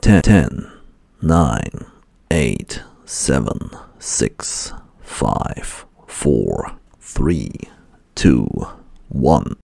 10, 9 8 7 6 5 4 3 2 1